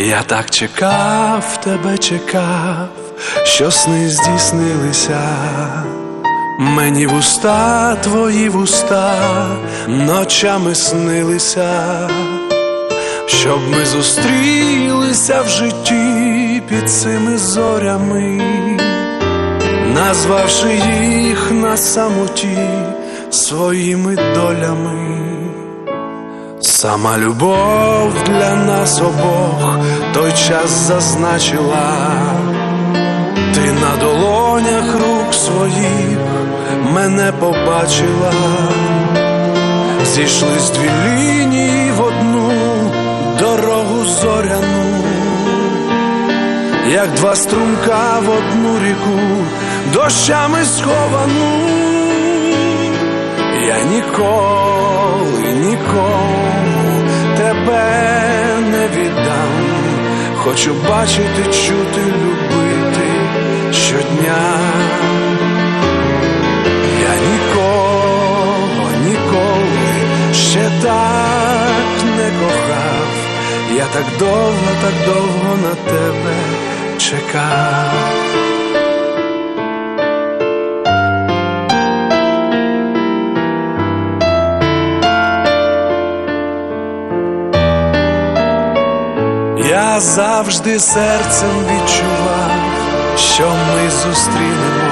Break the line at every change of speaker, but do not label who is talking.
Я так чекав, тебе чекав, що сни здійснилися. Мені вуста, твої вуста ночами снилися, щоб ми зустрілися в житті під цими зорями, назвавши їх на самоті своїми долями. Сама любов для нас обох той час зазначила, ти на долонях рук своїх мене побачила, зійшлись дві лінії в одну дорогу зоряну, як два струмка в одну ріку, дощами сховану. Я ніколи нікому тебе. Хочу бачити, чути, любити щодня. Я нікого ніколи ще так не кохав. Я так довго, так довго на тебе чекав. Я завжди серцем відчував, що ми зустрінемо